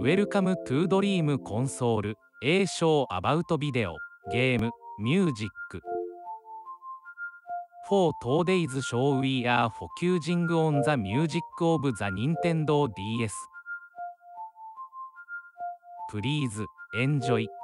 Welcome to Dream コンソール A Show About Video ゲームミュージック For two days show we are focusing on the music of the Nintendo DS Please enjoy「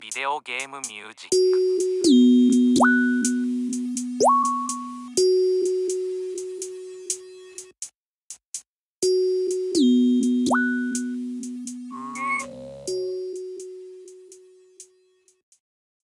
ビデオゲームミュージック。